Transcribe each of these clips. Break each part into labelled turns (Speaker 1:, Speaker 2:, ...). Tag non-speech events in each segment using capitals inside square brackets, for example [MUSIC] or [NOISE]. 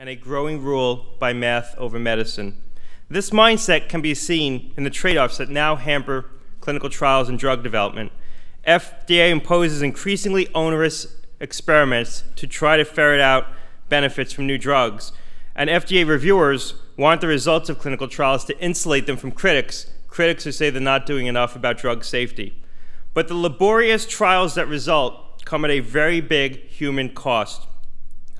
Speaker 1: and a growing rule by math over medicine. This mindset can be seen in the trade offs that now hamper clinical trials and drug development. FDA imposes increasingly onerous experiments to try to ferret out benefits from new drugs. And FDA reviewers want the results of clinical trials to insulate them from critics, critics who say they're not doing enough about drug safety. But the laborious trials that result come at a very big human cost.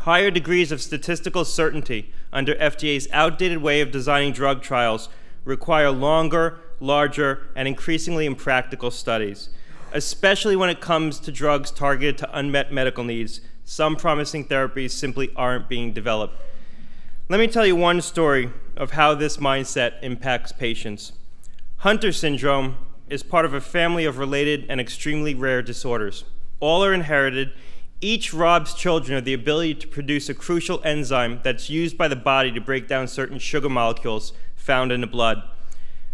Speaker 1: Higher degrees of statistical certainty under FDA's outdated way of designing drug trials require longer, larger, and increasingly impractical studies, especially when it comes to drugs targeted to unmet medical needs. Some promising therapies simply aren't being developed. Let me tell you one story of how this mindset impacts patients. Hunter syndrome is part of a family of related and extremely rare disorders. All are inherited. Each robs children of the ability to produce a crucial enzyme that's used by the body to break down certain sugar molecules found in the blood.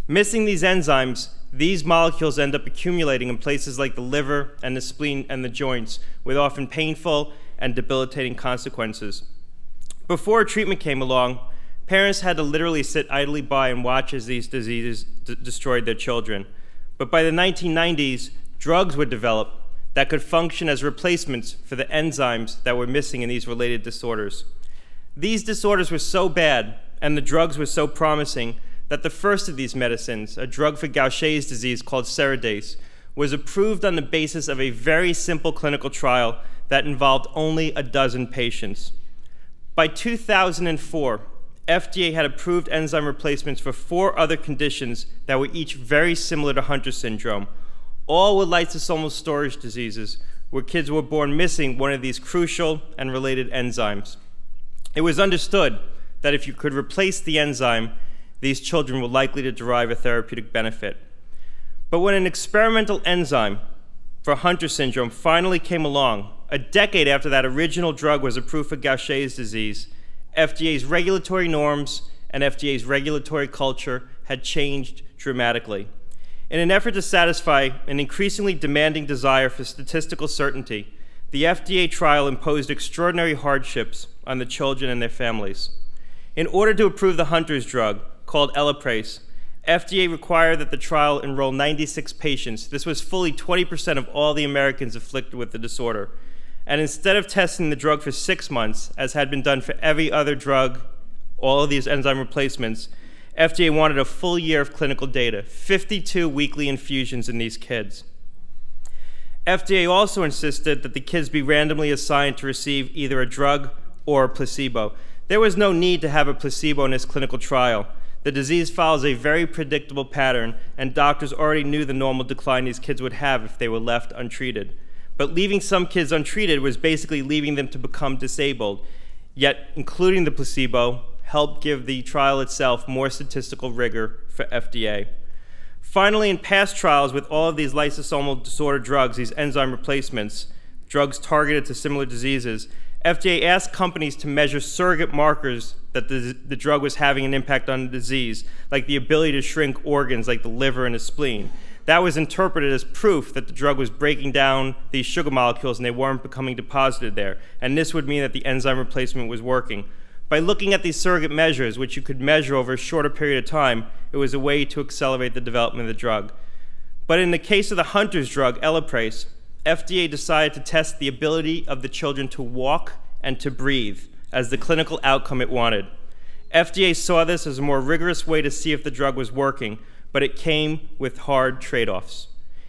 Speaker 1: Missing these enzymes, these molecules end up accumulating in places like the liver and the spleen and the joints, with often painful and debilitating consequences. Before treatment came along, parents had to literally sit idly by and watch as these diseases destroyed their children. But by the 1990s, drugs were developed that could function as replacements for the enzymes that were missing in these related disorders. These disorders were so bad and the drugs were so promising that the first of these medicines, a drug for Gaucher's disease called Ceredase, was approved on the basis of a very simple clinical trial that involved only a dozen patients. By 2004, FDA had approved enzyme replacements for four other conditions that were each very similar to Hunter syndrome, all with lysosomal storage diseases, where kids were born missing one of these crucial and related enzymes. It was understood that if you could replace the enzyme, these children were likely to derive a therapeutic benefit. But when an experimental enzyme for Hunter syndrome finally came along, a decade after that original drug was approved for Gaucher's disease, FDA's regulatory norms and FDA's regulatory culture had changed dramatically. In an effort to satisfy an increasingly demanding desire for statistical certainty, the FDA trial imposed extraordinary hardships on the children and their families. In order to approve the Hunter's drug, called Elaprase, FDA required that the trial enroll 96 patients. This was fully 20% of all the Americans afflicted with the disorder, and instead of testing the drug for six months, as had been done for every other drug, all of these enzyme replacements, FDA wanted a full year of clinical data, 52 weekly infusions in these kids. FDA also insisted that the kids be randomly assigned to receive either a drug or a placebo. There was no need to have a placebo in this clinical trial. The disease follows a very predictable pattern, and doctors already knew the normal decline these kids would have if they were left untreated. But leaving some kids untreated was basically leaving them to become disabled. Yet, including the placebo helped give the trial itself more statistical rigor for FDA. Finally, in past trials with all of these lysosomal disorder drugs, these enzyme replacements, drugs targeted to similar diseases, FDA asked companies to measure surrogate markers that the, the drug was having an impact on the disease, like the ability to shrink organs like the liver and the spleen that was interpreted as proof that the drug was breaking down these sugar molecules and they weren't becoming deposited there. And this would mean that the enzyme replacement was working. By looking at these surrogate measures, which you could measure over a shorter period of time, it was a way to accelerate the development of the drug. But in the case of the Hunter's drug, Elaprase, FDA decided to test the ability of the children to walk and to breathe as the clinical outcome it wanted. FDA saw this as a more rigorous way to see if the drug was working, but it came with hard trade offs.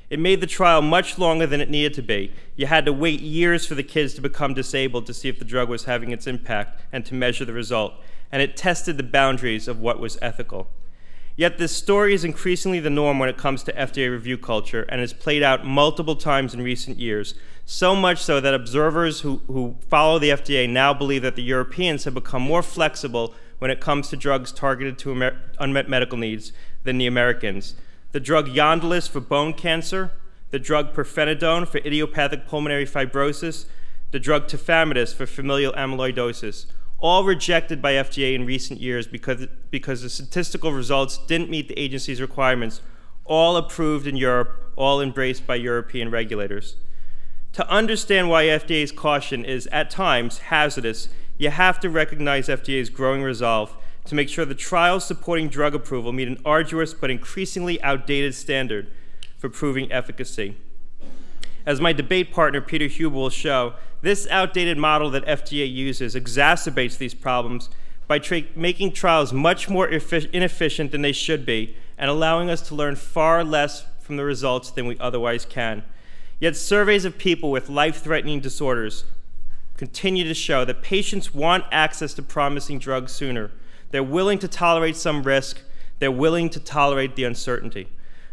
Speaker 1: It made the trial much longer than it needed to be. You had to wait years for the kids to become disabled to see if the drug was having its impact and to measure the result. And it tested the boundaries of what was ethical. Yet this story is increasingly the norm when it comes to FDA review culture and has played out multiple times in recent years, so much so that observers who, who follow the FDA now believe that the Europeans have become more flexible when it comes to drugs targeted to unmet medical needs than the Americans. The drug Yondelis for bone cancer, the drug pirfenidone for idiopathic pulmonary fibrosis, the drug tafamidis for familial amyloidosis, all rejected by FDA in recent years because, because the statistical results didn't meet the agency's requirements, all approved in Europe, all embraced by European regulators. To understand why FDA's caution is at times hazardous, you have to recognize FDA's growing resolve to make sure the trials supporting drug approval meet an arduous but increasingly outdated standard for proving efficacy. As my debate partner Peter Huber will show, this outdated model that FDA uses exacerbates these problems by making trials much more inefficient than they should be and allowing us to learn far less from the results than we otherwise can. Yet surveys of people with life-threatening disorders continue to show that patients want access to promising drugs sooner. They're willing to tolerate some risk. They're willing to tolerate the uncertainty.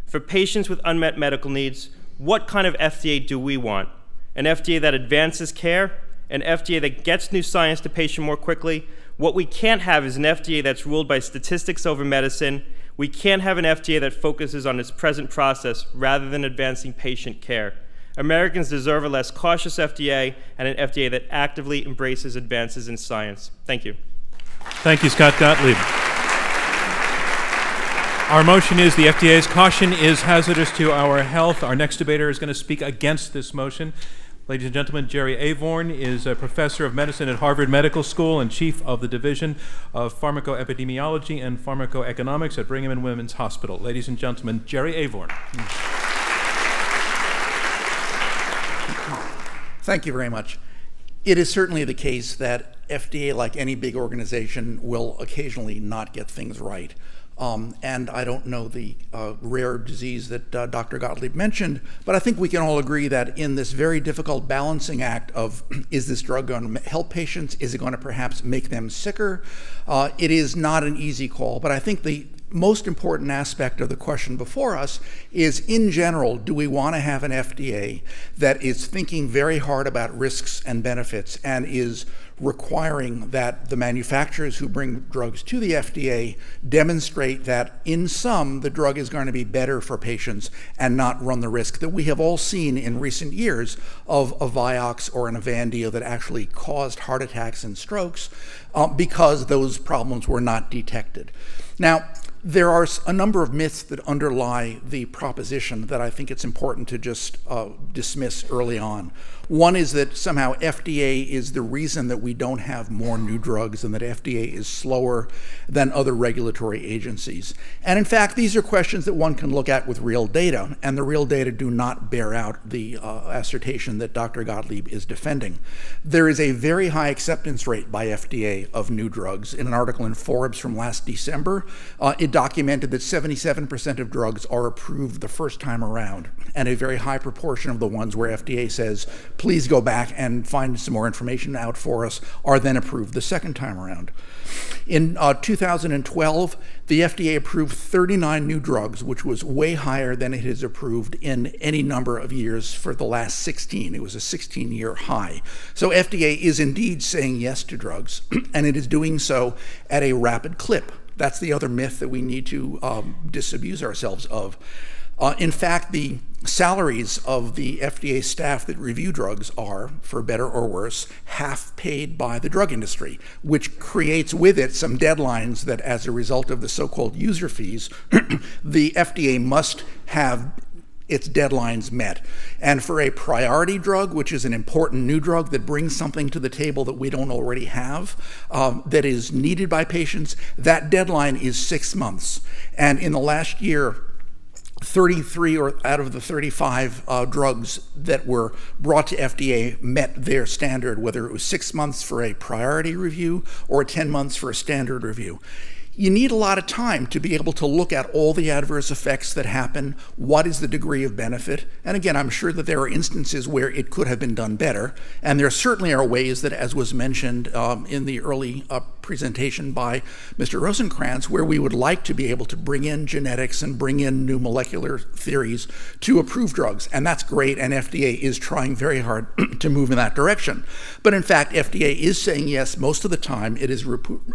Speaker 1: For patients with unmet medical needs, what kind of FDA do we want? An FDA that advances care, an FDA that gets new science to patients more quickly. What we can't have is an FDA that's ruled by statistics over medicine. We can't have an FDA that focuses on its present process rather than advancing patient care. Americans deserve a less cautious FDA and an FDA that actively embraces advances in science. Thank you.
Speaker 2: Thank you, Scott Gottlieb. Our motion is the FDA's caution is hazardous to our health. Our next debater is going to speak against this motion. Ladies and gentlemen, Jerry Avorn is a professor of medicine at Harvard Medical School and chief of the Division of Pharmacoepidemiology and Pharmacoeconomics at Brigham and Women's Hospital. Ladies and gentlemen, Jerry Avorn.
Speaker 3: Thank you very much. It is certainly the case that FDA, like any big organization, will occasionally not get things right. Um, and I don't know the uh, rare disease that uh, Dr. Gottlieb mentioned, but I think we can all agree that in this very difficult balancing act of [CLEARS THROAT] is this drug going to help patients? Is it going to perhaps make them sicker? Uh, it is not an easy call, but I think the most important aspect of the question before us is in general, do we want to have an FDA that is thinking very hard about risks and benefits and is requiring that the manufacturers who bring drugs to the FDA demonstrate that in sum the drug is going to be better for patients and not run the risk that we have all seen in recent years of a Vioxx or an Avandia that actually caused heart attacks and strokes uh, because those problems were not detected. Now, there are a number of myths that underlie the proposition that I think it's important to just uh, dismiss early on. One is that somehow FDA is the reason that we don't have more new drugs and that FDA is slower than other regulatory agencies. And in fact, these are questions that one can look at with real data, and the real data do not bear out the uh, assertion that Dr. Gottlieb is defending. There is a very high acceptance rate by FDA of new drugs. In an article in Forbes from last December, uh, it documented that 77% of drugs are approved the first time around, and a very high proportion of the ones where FDA says please go back and find some more information out for us, are then approved the second time around. In uh, 2012, the FDA approved 39 new drugs, which was way higher than it has approved in any number of years for the last 16. It was a 16 year high. So FDA is indeed saying yes to drugs, [CLEARS THROAT] and it is doing so at a rapid clip. That's the other myth that we need to um, disabuse ourselves of. Uh, in fact, the salaries of the FDA staff that review drugs are, for better or worse, half paid by the drug industry, which creates with it some deadlines that, as a result of the so called user fees, [CLEARS THROAT] the FDA must have its deadlines met. And for a priority drug, which is an important new drug that brings something to the table that we don't already have, um, that is needed by patients, that deadline is six months. And in the last year, 33 or out of the 35 uh, drugs that were brought to FDA met their standard, whether it was six months for a priority review or 10 months for a standard review you need a lot of time to be able to look at all the adverse effects that happen, what is the degree of benefit. And again, I'm sure that there are instances where it could have been done better. And there certainly are ways that, as was mentioned um, in the early uh, presentation by Mr. Rosenkranz, where we would like to be able to bring in genetics and bring in new molecular theories to approve drugs. And that's great, and FDA is trying very hard [CLEARS THROAT] to move in that direction. But in fact, FDA is saying yes most of the time. It is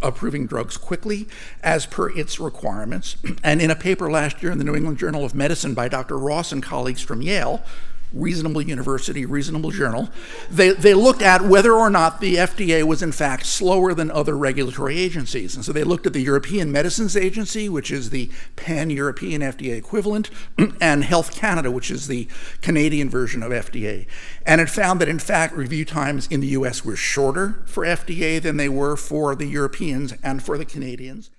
Speaker 3: approving drugs quickly as per its requirements. [CLEARS THROAT] And in a paper last year in the New England Journal of Medicine by Dr. Ross and colleagues from Yale, reasonable university, reasonable journal. They, they looked at whether or not the FDA was in fact slower than other regulatory agencies. And so they looked at the European Medicines Agency, which is the pan European FDA equivalent, [CLEARS THROAT] and Health Canada, which is the Canadian version of FDA. And it found that in fact review times in the US were shorter for FDA than they were for the Europeans and for the Canadians.